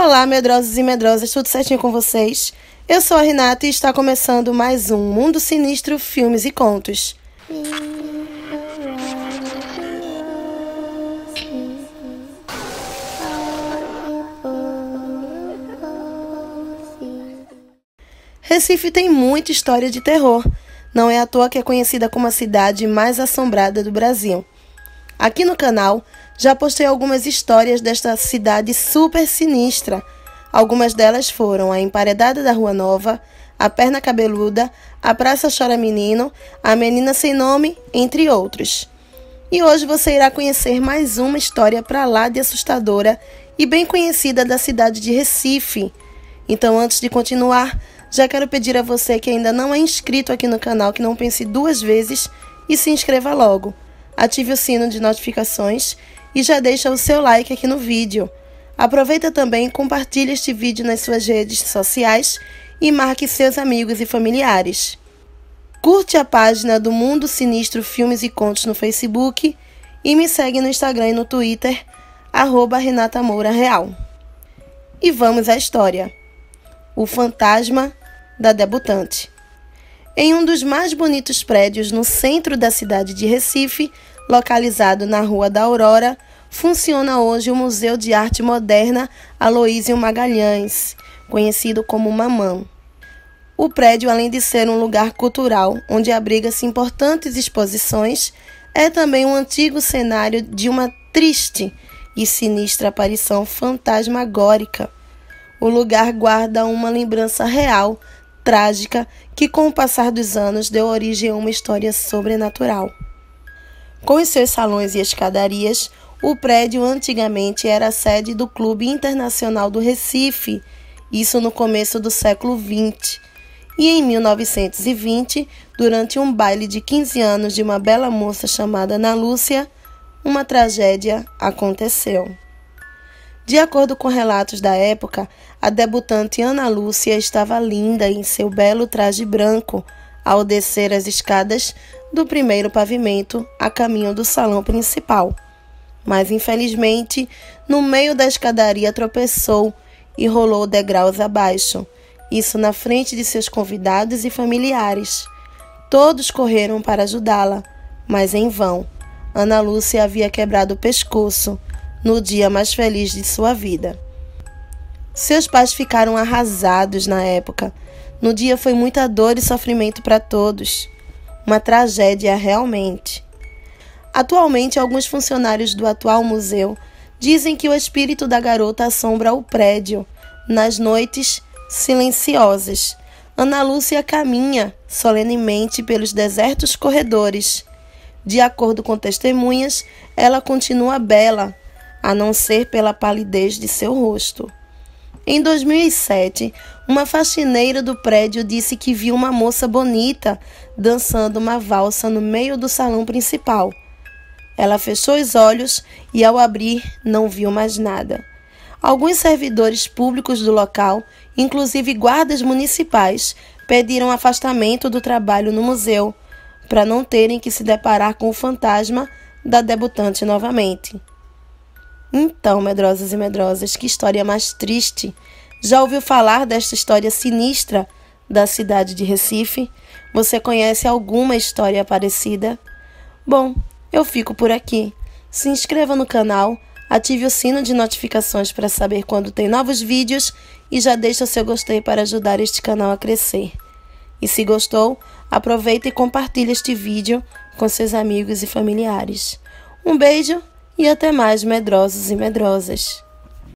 Olá, medrosos e medrosas, tudo certinho com vocês? Eu sou a Renata e está começando mais um Mundo Sinistro Filmes e Contos. Recife tem muita história de terror. Não é à toa que é conhecida como a cidade mais assombrada do Brasil. Aqui no canal já postei algumas histórias desta cidade super sinistra. Algumas delas foram a Emparedada da Rua Nova, a Perna Cabeluda, a Praça Chora Menino, a Menina Sem Nome, entre outros. E hoje você irá conhecer mais uma história para lá de assustadora e bem conhecida da cidade de Recife. Então, antes de continuar, já quero pedir a você que ainda não é inscrito aqui no canal que não pense duas vezes e se inscreva logo. Ative o sino de notificações e já deixa o seu like aqui no vídeo. Aproveita também e compartilhe este vídeo nas suas redes sociais e marque seus amigos e familiares. Curte a página do Mundo Sinistro Filmes e Contos no Facebook e me segue no Instagram e no Twitter, arroba Renata Moura Real. E vamos à história. O fantasma da debutante. Em um dos mais bonitos prédios no centro da cidade de Recife, localizado na Rua da Aurora, funciona hoje o Museu de Arte Moderna Aloísio Magalhães, conhecido como Mamão. O prédio, além de ser um lugar cultural onde abriga-se importantes exposições, é também um antigo cenário de uma triste e sinistra aparição fantasmagórica. O lugar guarda uma lembrança real, trágica, que com o passar dos anos deu origem a uma história sobrenatural. Com os seus salões e escadarias, o prédio antigamente era a sede do Clube Internacional do Recife, isso no começo do século XX. E em 1920, durante um baile de 15 anos de uma bela moça chamada Ana Lúcia, uma tragédia aconteceu. De acordo com relatos da época, a debutante Ana Lúcia estava linda em seu belo traje branco ao descer as escadas do primeiro pavimento a caminho do salão principal. Mas infelizmente, no meio da escadaria tropeçou e rolou degraus abaixo, isso na frente de seus convidados e familiares. Todos correram para ajudá-la, mas em vão. Ana Lúcia havia quebrado o pescoço no dia mais feliz de sua vida. Seus pais ficaram arrasados na época. No dia foi muita dor e sofrimento para todos uma tragédia realmente. Atualmente, alguns funcionários do atual museu dizem que o espírito da garota assombra o prédio nas noites silenciosas. Ana Lúcia caminha solenemente pelos desertos corredores. De acordo com testemunhas, ela continua bela, a não ser pela palidez de seu rosto. Em 2007, uma faxineira do prédio disse que viu uma moça bonita dançando uma valsa no meio do salão principal. Ela fechou os olhos e, ao abrir, não viu mais nada. Alguns servidores públicos do local, inclusive guardas municipais, pediram afastamento do trabalho no museu para não terem que se deparar com o fantasma da debutante novamente. Então, medrosos e medrosas, que história mais triste! Já ouviu falar desta história sinistra da cidade de Recife? Você conhece alguma história parecida? Bom, eu fico por aqui. Se inscreva no canal, ative o sino de notificações para saber quando tem novos vídeos e já deixa seu gostei para ajudar este canal a crescer. E se gostou, aproveita e compartilhe este vídeo com seus amigos e familiares. Um beijo e até mais, medrosos e medrosas.